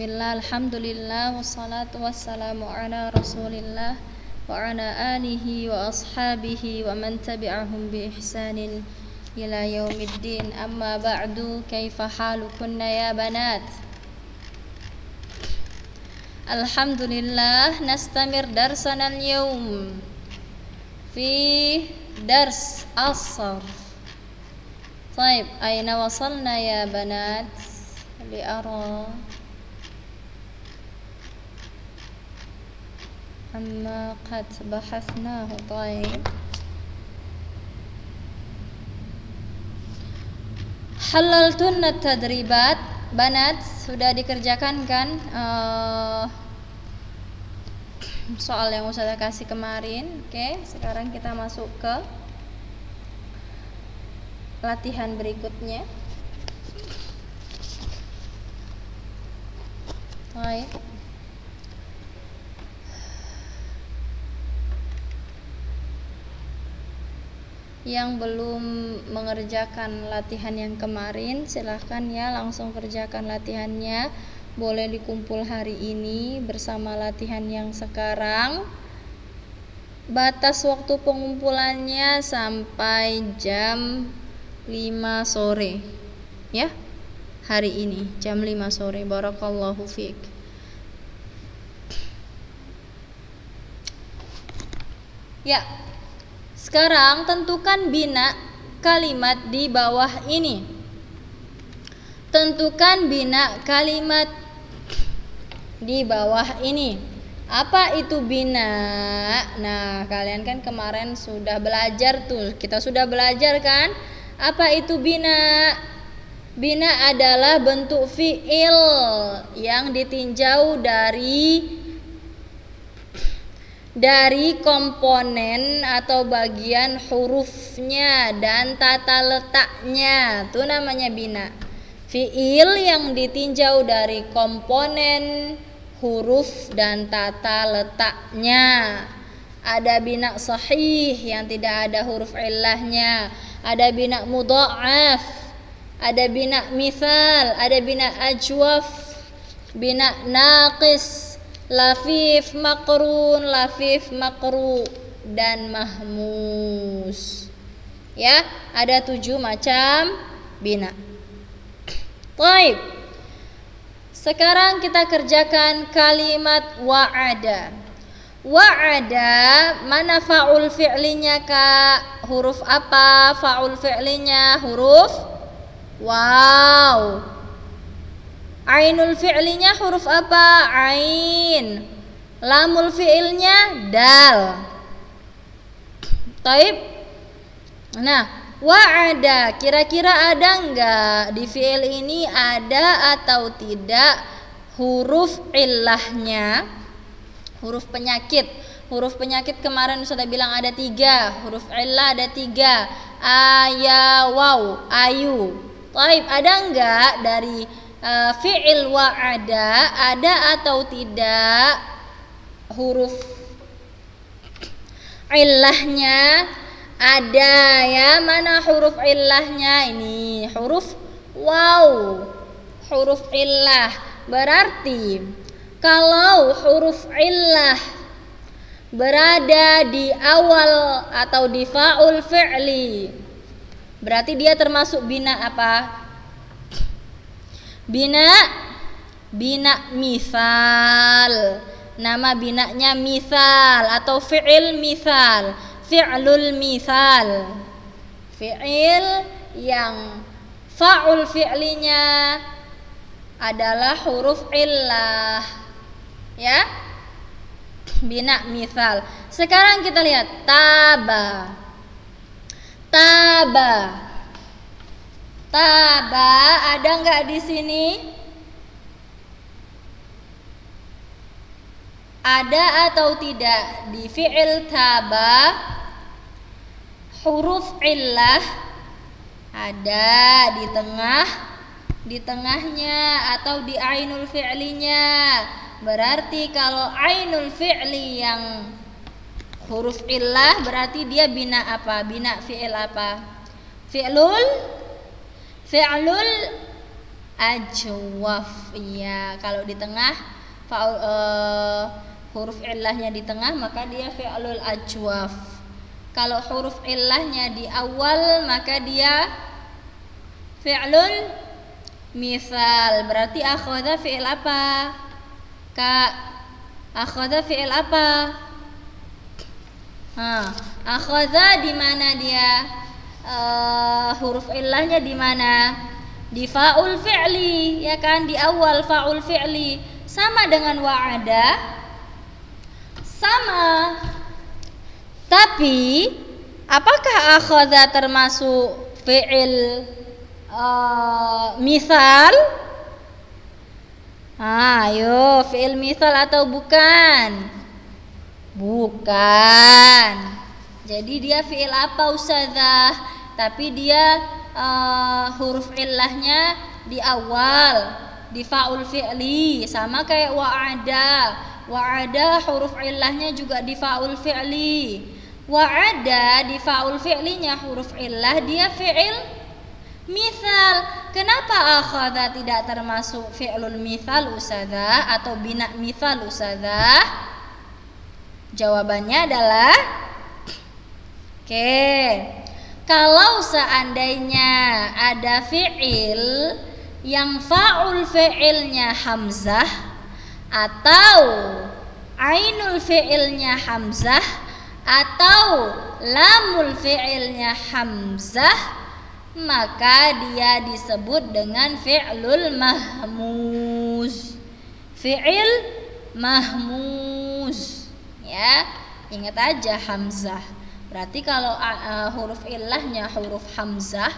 بسم الله الحمد لله والصلاة والسلام على رسول الله وعلى آله وأصحابه ومن تبعهم بإحسان إلى يوم الدين أما بعد كيف حالكن يا بنات الحمد لله نستمر درسنا اليوم في درس الصرف طيب أين وصلنا يا بنات لأرى عما قد بحثناه طيب حللتن التدريبات Banat sudah dikerjakan kan uh, soal yang saya kasih kemarin Oke sekarang kita masuk ke latihan berikutnya Baik Yang belum mengerjakan latihan yang kemarin silahkan ya langsung kerjakan latihannya. Boleh dikumpul hari ini bersama latihan yang sekarang. Batas waktu pengumpulannya sampai jam 5 sore ya hari ini jam 5 sore. Barakallahu fiik ya sekarang tentukan bina kalimat di bawah ini. Tentukan bina kalimat di bawah ini. Apa itu bina? Nah, kalian kan kemarin sudah belajar tuh. Kita sudah belajar kan? Apa itu bina? Bina adalah bentuk fiil yang ditinjau dari dari komponen atau bagian hurufnya dan tata letaknya. Itu namanya bina. Fiil yang ditinjau dari komponen huruf dan tata letaknya. Ada bina sahih yang tidak ada huruf illahnya. Ada bina mudha'af. Ada bina misal ada bina ajwaf. Bina naqis lafif makrun lafif makru dan mahmus. Ya ada tujuh macam bina. Taib. Sekarang kita kerjakan kalimat wa'ada. Wa'ada mana fa'ul fi'linya kak? Huruf apa fa'ul fi'linya? Huruf wow Ainul fi'linya huruf apa? Ain. Lamul fi'ilnya dal. Taib. Nah, wa'ada. Kira-kira ada enggak di fi'il ini ada atau tidak huruf illahnya? Huruf penyakit. Huruf penyakit kemarin sudah bilang ada tiga. Huruf illah ada tiga. Aya, waw, ayu. Taib, ada enggak dari uh, fi'il wa'ada ada atau tidak huruf illahnya ada ya. Mana huruf illahnya? Ini huruf wow huruf illah. Berarti kalau huruf illah berada di awal atau di faul fi'li berarti dia termasuk bina apa Bina bina misal. Nama binanya misal atau fi'il misal. Fi'lul misal. Fi'il yang fa'ul fi'linya adalah huruf illah. Ya? Bina misal. Sekarang kita lihat taba. Taba Taba ada nggak di sini? Ada atau tidak? Di fi'il taba huruf illah ada di tengah di tengahnya atau di ainul fi'linya. Berarti kalau ainul fi'li yang huruf illah berarti dia bina apa? Bina fi'il apa? Fi'lul fi'lul ajwaf. Iya kalau di tengah faul uh, huruf illahnya di tengah maka dia fi'lul ajwaf. Kalau huruf illahnya di awal maka dia fi'lul misal berarti akhadha fi'il apa? Kak akhadha fi'il apa? Ha akhadha di mana dia uh, huruf illahnya di mana di faul fi'li ya kan di awal faul fi'li sama dengan wa'ada sama tapi apakah akhadha termasuk fi'il uh, misal? Ah, ayo fi'il misal atau bukan? Bukan. Jadi dia fi'il apa ustazah? Tapi dia uh, huruf illahnya di awal, di faul fi'li sama kayak wa'ada. Wa'ada huruf illahnya juga di faul fi'li. Wa'ada di faul fi'linya huruf illah dia fi'il misal. Kenapa akhadha tidak termasuk fi'lul misal usada atau bina misal usada? Jawabannya adalah Oke. Kalau seandainya ada fi'il yang fa'ul fi'ilnya hamzah atau ainul fi'ilnya hamzah atau lamul fi'ilnya hamzah maka dia disebut dengan fi'lul mahmuz. Fi'il mahmuz. Ya ingat aja hamzah berarti kalau uh, huruf ilahnya huruf hamzah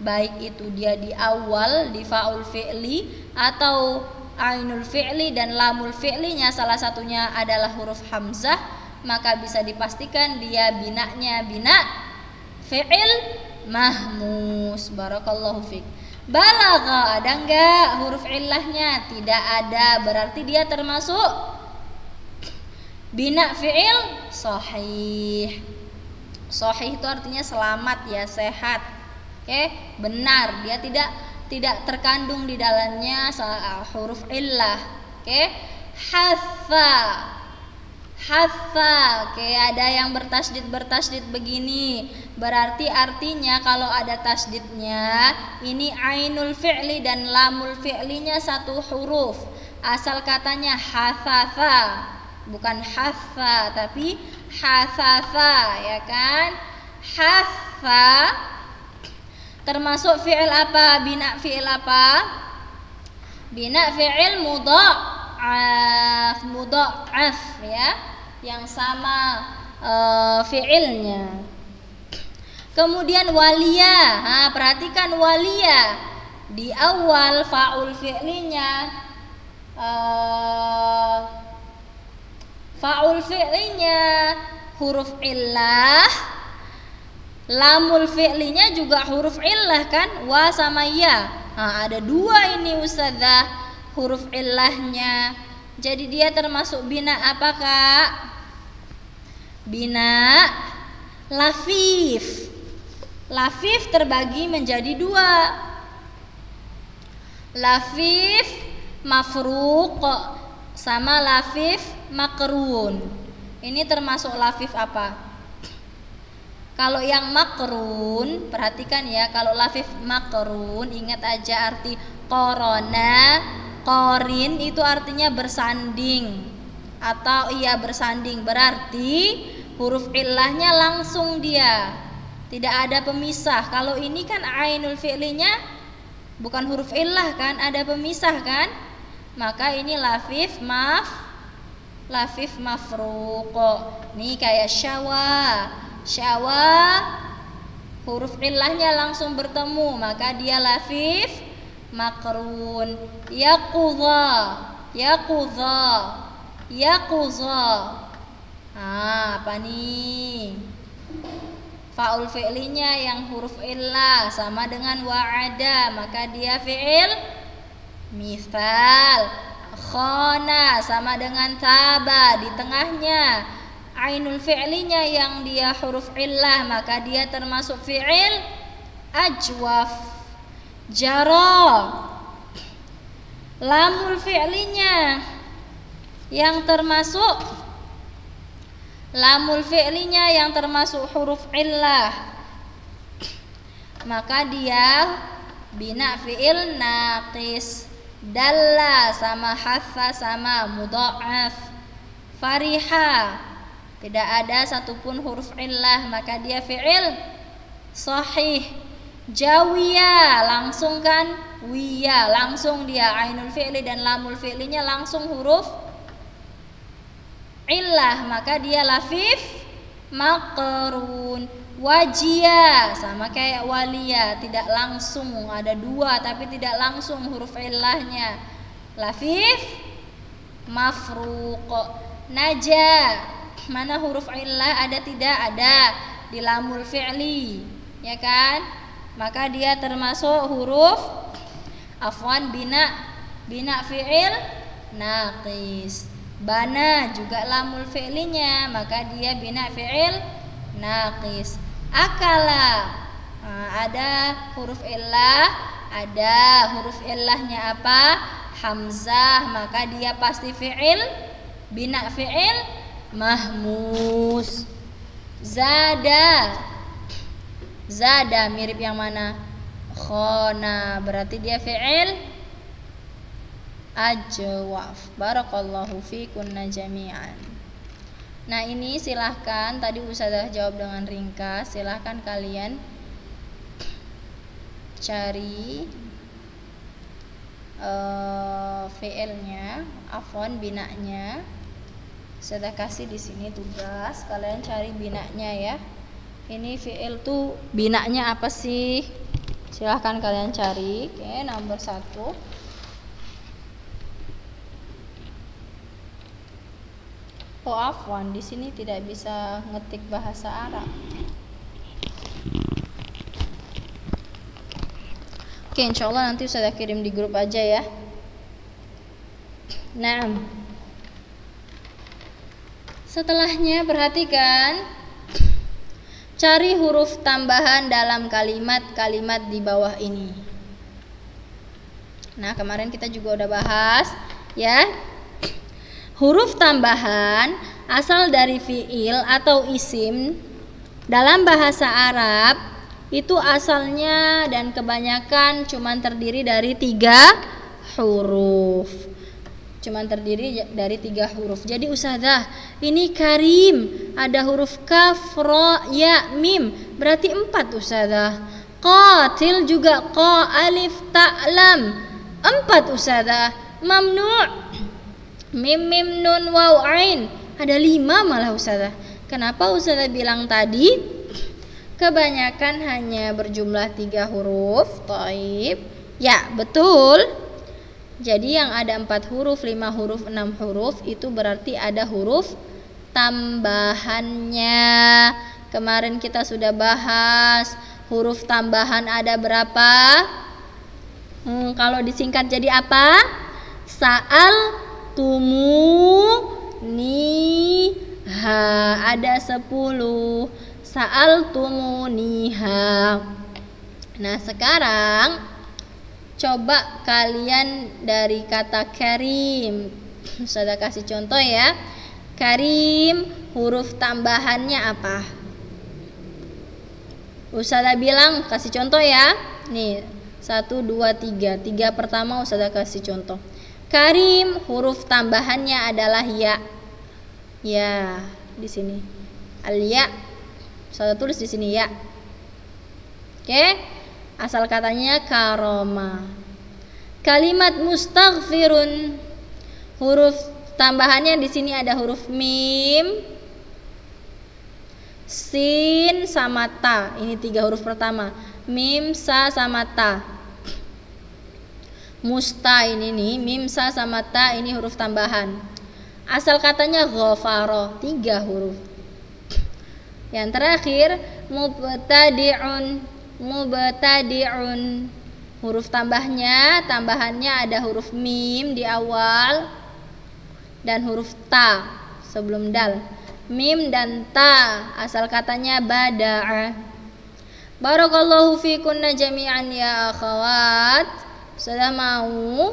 baik itu dia di awal di faul fi'li atau ainul fi'li dan lamul fi'linya salah satunya adalah huruf hamzah maka bisa dipastikan dia binaknya bina fi'il mahmus. Barakallahu fik. Balagha ada enggak huruf illahnya? Tidak ada berarti dia termasuk bina fi'il sahih sahih itu artinya selamat ya sehat. Oke benar. Dia tidak tidak terkandung di dalamnya huruf illah. Oke hafa Hafa, oke ada yang bertasdid bertasdid begini. Berarti artinya kalau ada tasdidnya ini ainul fi'li dan lamul fi'linya satu huruf. Asal katanya hafafa bukan hafa tapi hafafa ya kan? Hafa. Termasuk fi'il apa? Bina fi'il apa? Bina fi'il mudha'af mudha'af ya. Yang sama uh, fiilnya. Kemudian walia, nah, perhatikan walia di awal faul fi'linya uh, faul fi'linya. Huruf illah. Lamul fi'linya juga huruf illah kan? Wa sama ya. Nah, ada dua ini ustazah huruf illahnya. Jadi dia termasuk bina apa kak? Bina Lafif. Lafif terbagi menjadi dua. Lafif Mafruq Sama lafif makrun Ini termasuk lafif apa? Kalau yang makrun Perhatikan ya Kalau lafif makrun Ingat aja arti korona Korin itu artinya bersanding atau ia bersanding. Berarti huruf illahnya langsung dia. Tidak ada pemisah. Kalau ini kan ainul fi'linya bukan huruf illah kan ada pemisah kan? Maka ini lafif maf lafif mafruqo nih kayak syawa. Syawa huruf illahnya langsung bertemu maka dia lafif makrun. Yaqudha yaqudha yaquza. Ah apa nih? Faul fi'linya yang huruf illah sama dengan wa'ada maka dia fi'il misal khona sama dengan taba di tengahnya. Ainul fi'linya yang dia huruf illah maka dia termasuk fi'il ajwaf. Jaro. Lamul fi'linya yang termasuk lamul fi'linya yang termasuk huruf illah. Maka dia bina fi'il naqis dalla sama hafa sama mudha'af. Fariha tidak ada satupun huruf illah maka dia fi'il sahih. Jawiya langsung kan? Wiya langsung dia. Ainul fi'li dan lamul fi'linya langsung huruf illah maka dia lafif makrun wajia sama kayak walia tidak langsung ada dua tapi tidak langsung huruf illahnya. Lafif mafruq naja mana huruf illah ada tidak? Ada di lamul fi'li ya kan? Maka dia termasuk huruf afwan bina bina fi'il naqis. Bana juga lamul fi'linya maka dia bina fi'il naqis akala. Nah, ada huruf illah ada huruf illahnya apa? Hamzah maka dia pasti fi'il bina fi'il mahmus. Zada. Zada mirip yang mana? Khona berarti dia fi'il. Ajwaf. Barakallahu fikunna jami'an nah ini silahkan tadi usaha jawab dengan ringkas. Silahkan kalian cari uh, fi'ilnya afwan binanya saya kasih di sini tugas. Kalian cari binanya ya. Ini fiil tuh binanya apa sih? Silahkan kalian cari. Oke nomor satu oh afwan di sini tidak bisa ngetik bahasa Arab oke insya Allah nanti saya kirim di grup aja ya nah Setelahnya perhatikan cari huruf tambahan dalam kalimat-kalimat di bawah ini. Nah, kemarin kita juga udah bahas ya. Huruf tambahan asal dari fiil atau isim dalam bahasa Arab itu asalnya dan kebanyakan cuma terdiri dari tiga huruf cuman terdiri dari tiga huruf. Jadi usahadah ini karim ada huruf kaf, ro, ya, mim berarti empat usahadah. Qatil juga qa, alif, ta, lam empat usahadah. Mamnu' mim, mim, nun, waw, ain ada lima malah usahadah. Kenapa usahadah bilang tadi? Kebanyakan hanya berjumlah tiga huruf. Taib. Ya, betul. Jadi yang ada empat huruf, lima huruf, enam huruf itu berarti ada huruf tambahannya. Kemarin kita sudah bahas huruf tambahan ada berapa? Hmm, kalau disingkat jadi apa? Saal tumu ni ha ada sepuluh. Saal tumu niha. Nah sekarang Coba kalian dari kata karim. Saya kasih contoh ya. Karim huruf tambahannya apa? Usada bilang kasih contoh ya. Nih, satu, dua, tiga. Tiga pertama Usada kasih contoh. Karim huruf tambahannya adalah ya. Ya, di sini. Al ya. Saya tulis di sini ya. Oke. Asal katanya karoma. Kalimat mustaghfirun huruf tambahannya di sini ada huruf mim, sin sama ta. Ini tiga huruf pertama. Mim, sa sama ta. Musta ini nih, mim, sa sama ta ini huruf tambahan. Asal katanya ghafaro, tiga huruf. Yang terakhir mubtadi'un mubtadi'un huruf tambahnya tambahannya ada huruf mim di awal dan huruf ta sebelum dal mim dan ta asal katanya bada'a barakallahu fikunna jami'an ya akhawat sudah mau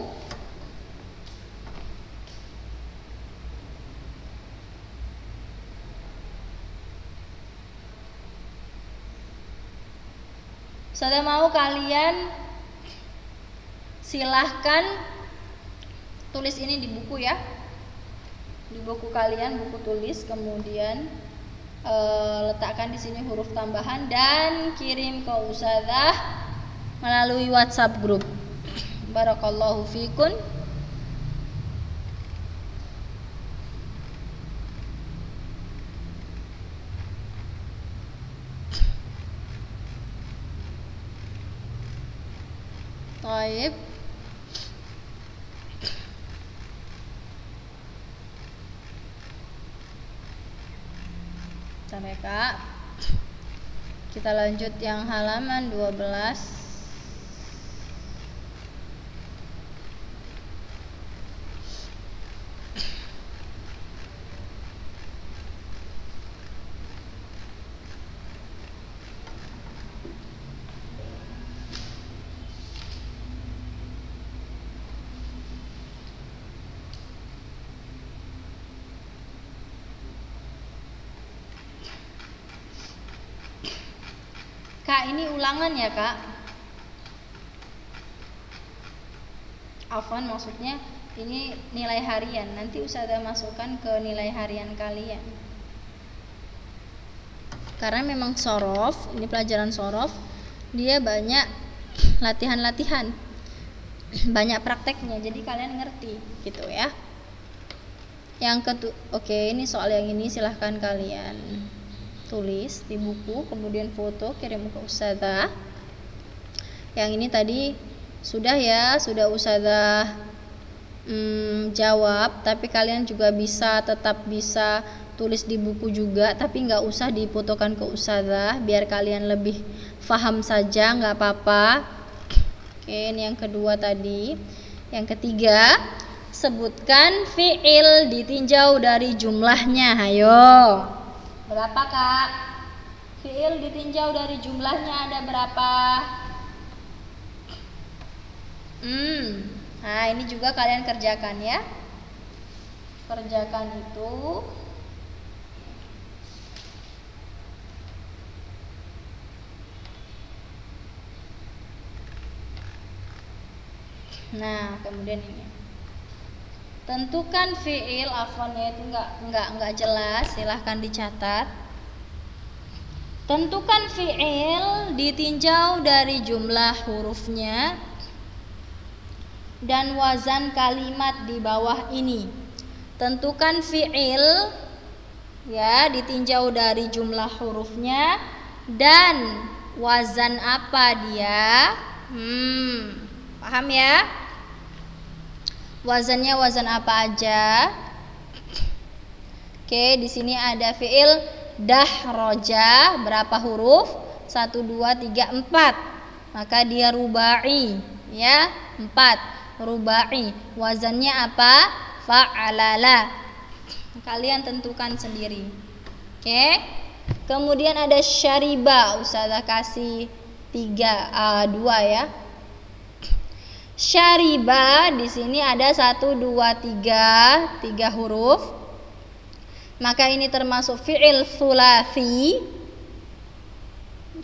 Sudah mau kalian silahkan tulis ini di buku ya di buku kalian buku tulis kemudian e, letakkan di sini huruf tambahan dan kirim ke usaha melalui WhatsApp grup barakallahu fikun Baik. Sampai Kak. Kita lanjut yang halaman 12. Kak, ini ulangan ya, Kak? Afwan maksudnya ini nilai harian. Nanti Ustazah masukkan ke nilai harian kalian. Karena memang sorof, ini pelajaran sorof, dia banyak latihan-latihan, banyak prakteknya. Jadi kalian ngerti, gitu ya. Yang kedua, oke, ini soal yang ini silahkan kalian tulis di buku kemudian foto kirim ke ustazah. Yang ini tadi sudah ya sudah ustazah hmm, jawab tapi kalian juga bisa tetap bisa tulis di buku juga tapi nggak usah difotokan ke ustazah biar kalian lebih paham saja nggak apa-apa. Oke ini yang kedua tadi. Yang ketiga sebutkan fiil ditinjau dari jumlahnya. Ayo Berapa kak? Fiil ditinjau dari jumlahnya ada berapa? Hmm, nah ini juga kalian kerjakan ya. Kerjakan itu Nah, kemudian ini. Tentukan fiil afonnya itu enggak enggak enggak jelas, silahkan dicatat. Tentukan fiil ditinjau dari jumlah hurufnya dan wazan kalimat di bawah ini. Tentukan fiil ya ditinjau dari jumlah hurufnya dan wazan apa dia. Hmm, paham ya? Wazannya wazan apa aja? Oke, di sini ada fiil dahroja berapa huruf? 1 2 3 4. Maka dia rubai, ya, 4. Rubai. Wazannya apa? Fa'alala. Kalian tentukan sendiri. Oke. Kemudian ada syariba, Ustazah kasih 3 uh, 2 ya. Syariba di sini ada satu dua tiga tiga huruf. Maka ini termasuk fi'il sulasi.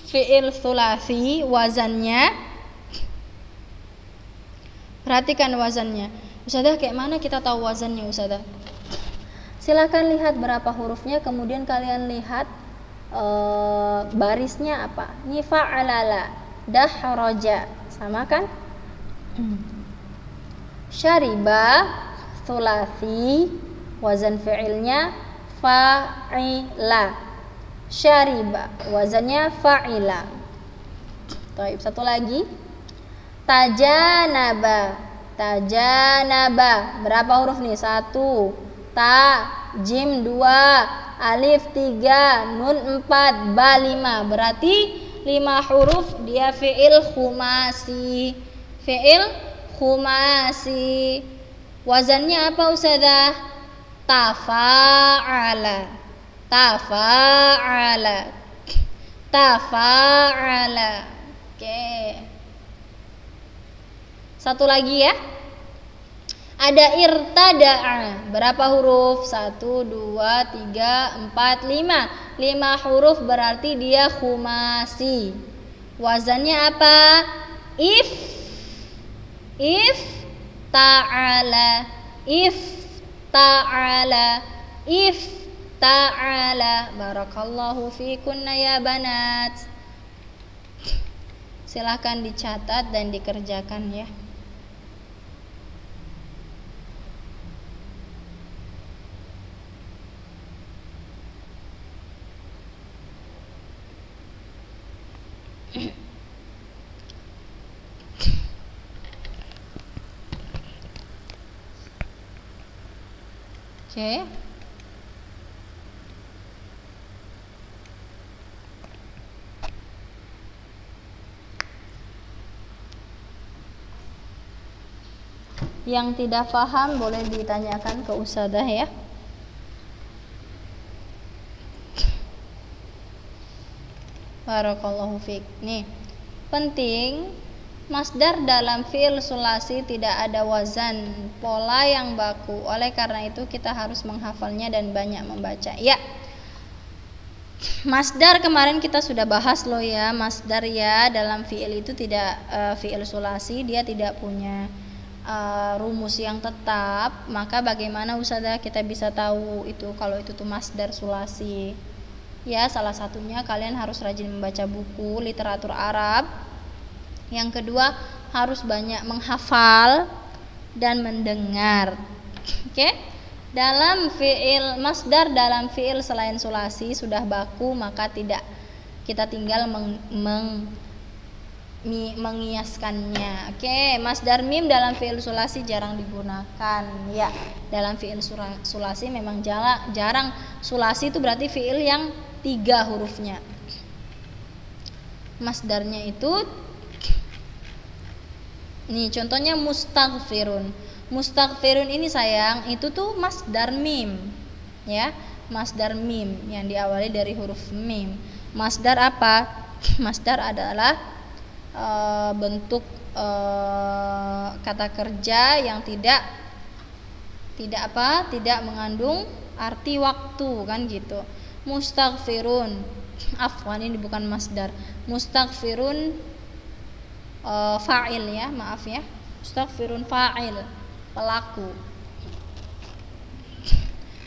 Fi'il sulasi wazannya. Perhatikan wazannya. Ustazah kayak mana kita tahu wazannya Ustazah? Silahkan lihat berapa hurufnya kemudian kalian lihat uh, barisnya apa. Ini fa'alala, dahraja. Sama kan? Syariba sulasi wazan fi'ilnya fa'ila. Syariba wazannya fa'ila. Taib satu lagi. Tajanaba. Tajanaba. Berapa huruf nih? Satu. Ta, jim dua, alif tiga, nun empat, ba lima. Berarti lima huruf dia fi'il khumasi fi'il khumasi. Wazannya apa Ustazah? Tafa'ala. Tafa'ala. Tafa'ala. Oke. Satu lagi ya. Ada irtada'a. Berapa huruf? Satu dua tiga empat lima. Lima huruf berarti dia khumasi. Wazannya apa? If if ta'ala if ta'ala if ta'ala. Barakallahu fikunna ya banat. Silahkan dicatat dan dikerjakan ya Oke. Yang tidak paham boleh ditanyakan ke usadah ya. Barakallahu fiik. Nih, penting Masdar dalam fi'il sulasi tidak ada wazan pola yang baku. Oleh karena itu kita harus menghafalnya dan banyak membaca. Ya. Masdar kemarin kita sudah bahas loh ya. Masdar ya dalam fi'il itu tidak uh, fi'il sulasi dia tidak punya uh, rumus yang tetap. Maka bagaimana usada kita bisa tahu itu kalau itu tuh masdar sulasi? Ya, salah satunya kalian harus rajin membaca buku literatur Arab yang kedua, harus banyak menghafal dan mendengar. Oke? Dalam fiil masdar dalam fiil selain sulasi sudah baku maka tidak kita tinggal meng, meng mi, mengiaskannya. Oke, masdar mim dalam fiil sulasi jarang digunakan. Ya, dalam fiil sulasi memang jarang, jarang sulasi itu berarti fiil yang tiga hurufnya. Masdarnya itu Nih contohnya mustaghfirun. Mustaghfirun ini sayang itu tuh masdar mim. Ya, masdar mim yang diawali dari huruf mim. Masdar apa? Masdar adalah e, bentuk e, kata kerja yang tidak tidak apa? Tidak mengandung arti waktu kan gitu. Mustaghfirun. Afwan ini bukan masdar. Mustaghfirun uh, fa'il ya maaf ya. Astaghfirun fa'il. Pelaku.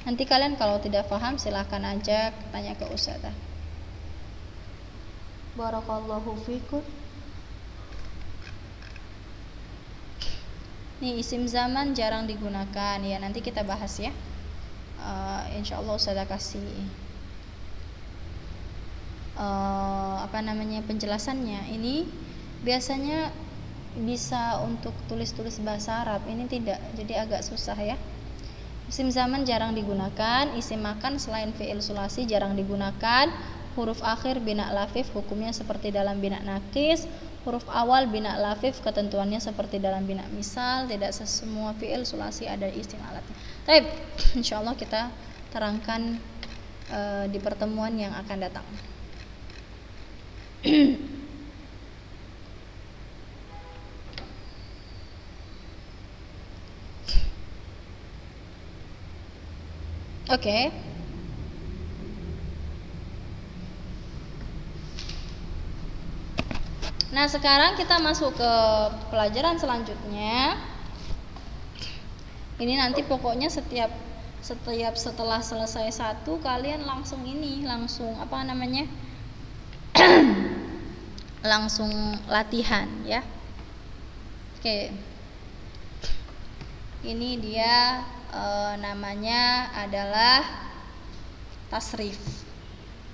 Nanti kalian kalau tidak paham silahkan aja tanya ke ustazah. Barakallahu fikum. Nih isim zaman jarang digunakan. Ya nanti kita bahas ya. Uh, insya Allah ustazah kasih uh, apa namanya penjelasannya. Ini biasanya bisa untuk tulis-tulis bahasa Arab ini tidak jadi agak susah ya. Isim zaman jarang digunakan isim makan selain fi'il sulasi jarang digunakan. Huruf akhir bina lafif hukumnya seperti dalam bina nakis huruf awal bina lafif ketentuannya seperti dalam bina misal. Tidak semua fi'il sulasi ada isim alatnya. Baik, insyaallah kita terangkan uh, di pertemuan yang akan datang Oke. Okay. Nah, sekarang kita masuk ke pelajaran selanjutnya. Ini nanti pokoknya setiap setiap setelah selesai satu kalian langsung ini, langsung apa namanya? langsung latihan ya. Oke. Ini dia e, namanya adalah tasrif.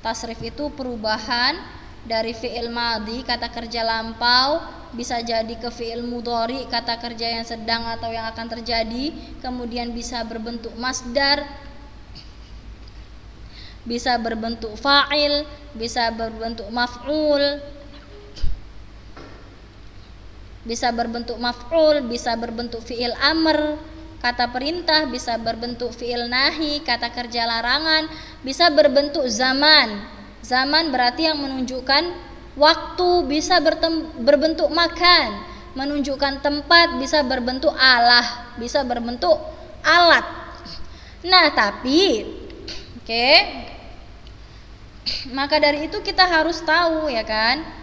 Tasrif itu perubahan dari fi'il madi kata kerja lampau bisa jadi ke fi'il mudhari kata kerja yang sedang atau yang akan terjadi kemudian bisa berbentuk masdar bisa berbentuk fa'il bisa berbentuk maf'ul bisa berbentuk maf'ul bisa berbentuk fi'il amr Kata perintah bisa berbentuk fi'il nahi, kata kerja larangan bisa berbentuk zaman. Zaman berarti yang menunjukkan waktu bisa berbentuk makan, menunjukkan tempat bisa berbentuk Allah, bisa berbentuk alat. Nah, tapi oke. Okay, maka dari itu kita harus tahu ya kan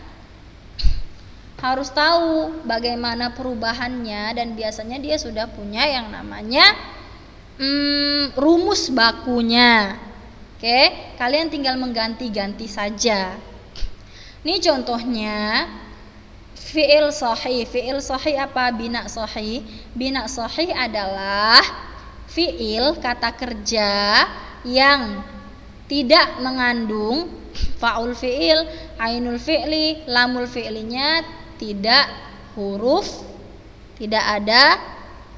harus tahu bagaimana perubahannya dan biasanya dia sudah punya yang namanya hmm, rumus bakunya. Oke, kalian tinggal mengganti-ganti saja. Ini contohnya fi'il sahih. Fi'il sahih apa? Bina sahih. Bina sahih adalah fi'il kata kerja yang tidak mengandung faul fi'il, ainul fi'li, lamul fi'linya tidak huruf tidak ada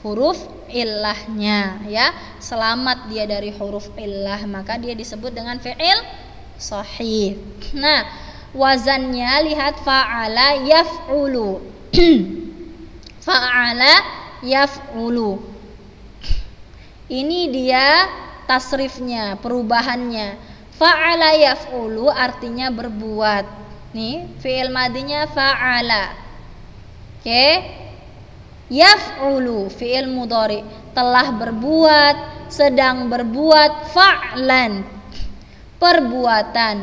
huruf illahnya ya. Selamat dia dari huruf illah maka dia disebut dengan fi'il sahih. Nah wazannya lihat fa'ala yaf'ulu. Fa'ala yaf'ulu. Ini dia tasrifnya perubahannya. Fa'ala yaf'ulu artinya berbuat nih fi'il madinya fa'ala. Oke? Okay? yaf'ulu fi'il mudhari. Telah berbuat sedang berbuat fa'lan. Perbuatan.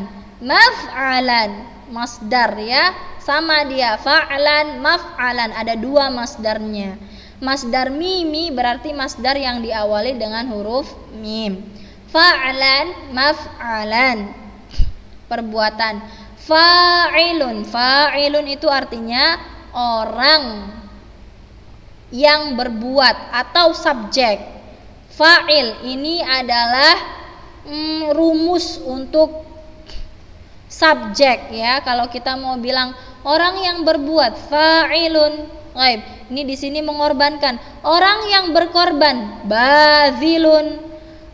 Maf'alan. Masdar ya. Sama dia fa'lan maf'alan. Ada dua masdarnya. Masdar mimi berarti masdar yang diawali dengan huruf mim. Fa'lan maf'alan. Perbuatan fa'ilun fa'ilun itu artinya orang yang berbuat atau subjek. Fa'il ini adalah mm, rumus untuk subjek ya. Kalau kita mau bilang orang yang berbuat fa'ilun. Ini di sini mengorbankan orang yang berkorban bazilun.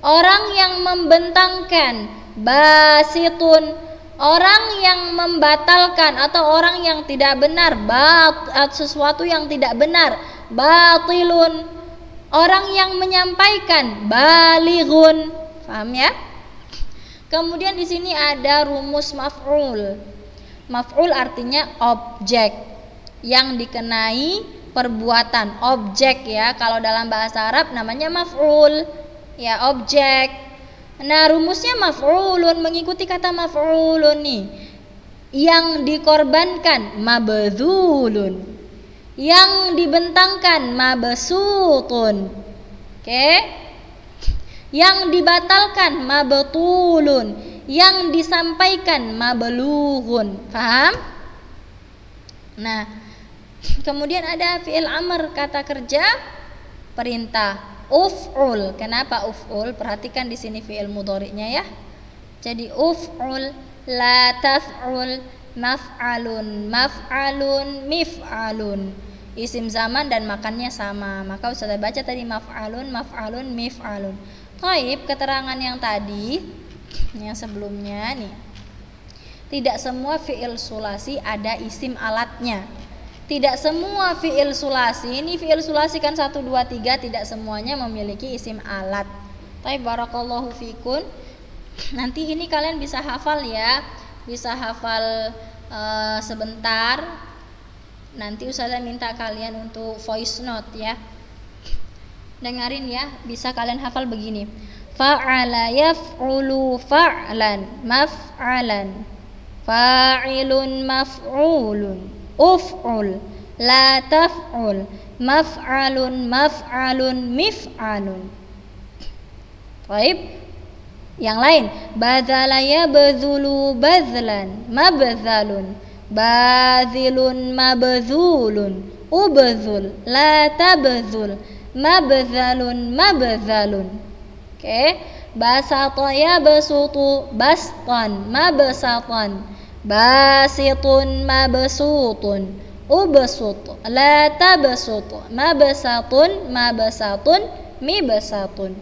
Orang yang membentangkan basitun orang yang membatalkan atau orang yang tidak benar bat sesuatu yang tidak benar batilun. Orang yang menyampaikan balighun. Paham ya? Kemudian di sini ada rumus maf'ul. Maf'ul artinya objek yang dikenai perbuatan. Objek ya kalau dalam bahasa Arab namanya maf'ul. Ya objek nah rumusnya maf'ulun mengikuti kata maf'ulun nih. Yang dikorbankan mabdzulun yang dibentangkan mabsutun. Oke? Okay? yang dibatalkan mabtulun. Yang disampaikan mablughun. Paham nah kemudian ada fi'il amr kata kerja perintah uf'ul. Kenapa uf'ul? Perhatikan di sini fi'il mudhari'nya ya. Jadi uf'ul la taf'ul maf'alun maf'alun mif'alun. Isim zaman dan makannya sama. Maka sudah baca tadi maf'alun maf'alun mif'alun. Taib keterangan yang tadi yang sebelumnya nih. Tidak semua fi'il sulasi ada isim alatnya tidak semua fi'il sulasi ini fi'il sulasi kan 1, 2, 3 tidak semuanya memiliki isim alat. Taib barakallahu fikun nanti ini kalian bisa hafal ya bisa hafal uh, sebentar. Nanti Ustazah minta kalian untuk voice note ya. Dengerin ya bisa kalian hafal begini. Fa'ala yaf'ulu fa'lan maf'alan. Fa'ilun maf'ulun uf'ul la taf'ul maf'alun maf'alun mif'alun. Baik, yang lain badzala yabdzulu badzlan mabdzalun badzilun mabdzulun ubdzul la tabdzul mabdzalun mabdzalun oke. Okay. basata yabsutu bastan mabsatan basitun mabsutun ubsut la tabsut mabsatun mabsatun mibsatun.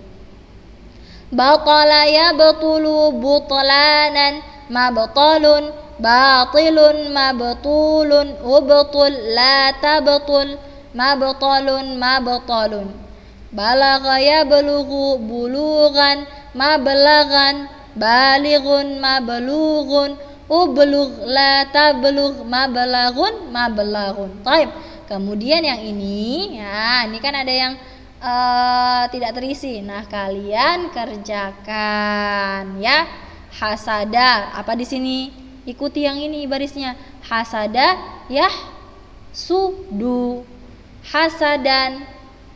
Batala yabtulu butlanan mabtalun batilun mabtulun ubtul la tabtul mabtalun mabtalun. Balagha yablughu bulughan mablaghan balighun mablughun ublugh la tablugh mablaghun mablaghun. Taib. Kemudian yang ini ya, ini kan ada yang uh, tidak terisi. Nah, kalian kerjakan ya. Hasada. Apa di sini? Ikuti yang ini barisnya. Hasada ya sudu hasadan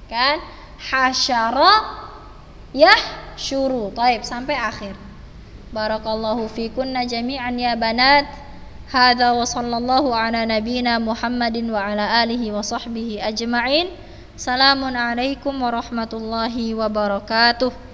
kan hasyara yahsyuru taib sampai akhir barakallahu fikunna jami'an ya banat. Hadza wa sallallahu ala nabiyyina muhammadin wa ala alihi wa sahbihi ajma'in. Salamun alaikum warahmatullahi wabarakatuh